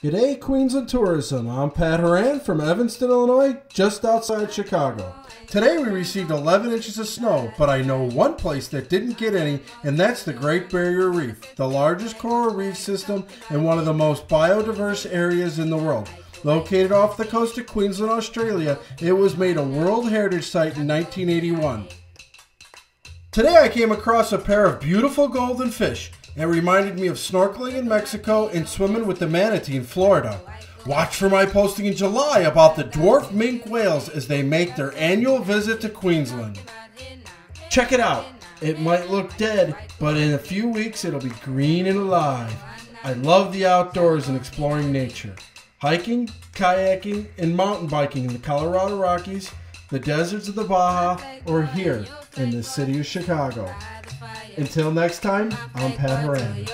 G'day, Queensland Tourism. I'm Pat Horan from Evanston, Illinois, just outside Chicago. Today we received 11 inches of snow, but I know one place that didn't get any, and that's the Great Barrier Reef, the largest coral reef system and one of the most biodiverse areas in the world. Located off the coast of Queensland, Australia, it was made a World Heritage Site in 1981. Today I came across a pair of beautiful golden fish. It reminded me of snorkeling in Mexico and swimming with the manatee in Florida. Watch for my posting in July about the dwarf minke whales as they make their annual visit to Queensland. Check it out. It might look dead, but in a few weeks it'll be green and alive. I love the outdoors and exploring nature. Hiking, kayaking, and mountain biking in the Colorado Rockies, the deserts of the Baja, or here in the city of Chicago. Until next time, I'm Pat Horan.